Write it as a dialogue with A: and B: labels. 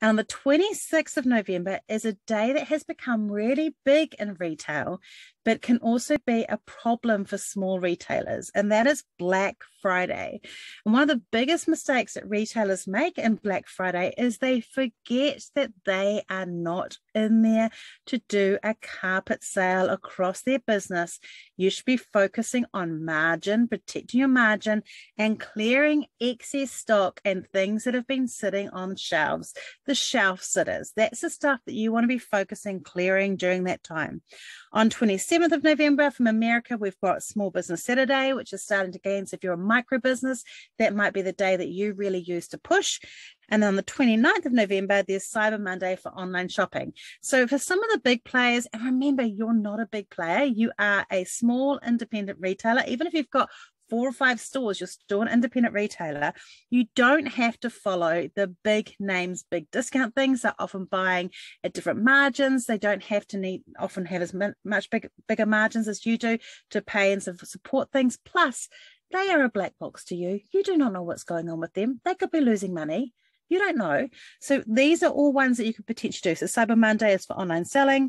A: And on the 26th of November is a day that has become really big in retail, but can also be a problem for small retailers, and that is Black Friday. And one of the biggest mistakes that retailers make in Black Friday is they forget that they are not in there to do a carpet sale across their business. You should be focusing on margin, protecting your margin, and clearing excess stock and things that have been sitting on shelves. The shelf sitters. That's the stuff that you want to be focusing clearing during that time. On 27th of November from America, we've got Small Business Saturday, which is starting to gain. So if you're a micro business, that might be the day that you really use to push. And then on the 29th of November, there's Cyber Monday for online shopping. So for some of the big players, and remember, you're not a big player, you are a small independent retailer. Even if you've got four or five stores, you're still an independent retailer. You don't have to follow the big names, big discount things. They're often buying at different margins. They don't have to need often have as much big, bigger margins as you do to pay and support things. Plus, they are a black box to you. You do not know what's going on with them. They could be losing money. You don't know. So these are all ones that you could potentially do. So Cyber Monday is for online selling.